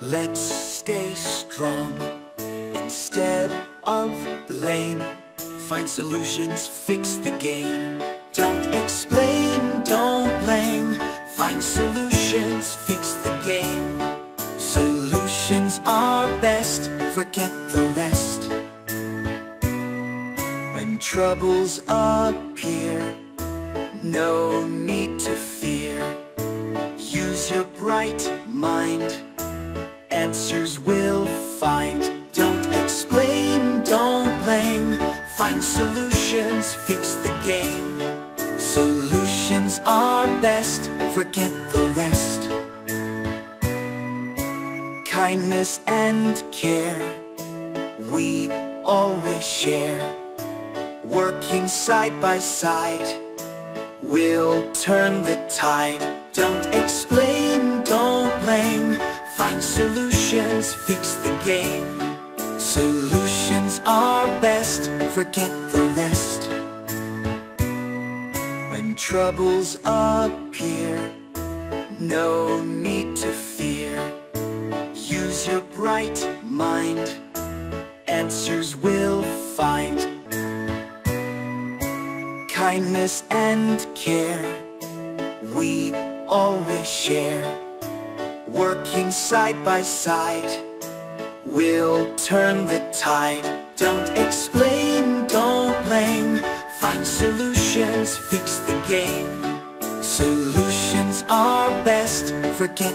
Let's stay strong instead of blame. Find solutions, fix the game. Don't explain, don't blame. Find solutions, fix the game. Solutions are best, forget the rest. When troubles appear, no. Your bright mind, answers will find. Don't explain, don't blame. Find solutions, fix the game. Solutions are best, forget the rest. Kindness and care, we always share. Working side by side, we'll turn the tide. Don't explain, solutions, fix the game. Solutions are best, forget the rest. When troubles appear, no need to fear. Use your bright mind, answers will find. Kindness and care, we always share. Working side by side, we'll turn the tide. Don't explain, don't blame. Find solutions, fix the game. Solutions are best, forget